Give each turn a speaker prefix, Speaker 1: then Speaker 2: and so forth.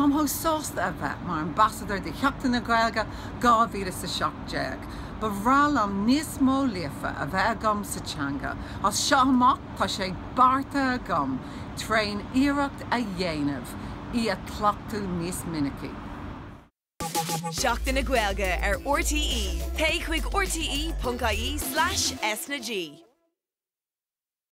Speaker 1: Tomho sósta a bheith mar ambassador de cheachtain na Gaeilge gáhí sa seachdeag. Ba rálam níos mó liafa a bheith gom satanga, as seaach tá sé barta a gom, trein iirecht a dhéanamh í a tlachú níos minicí.
Speaker 2: Seachtain na er ar RTÉ, Cé chuig RTÉ.caí/SNG.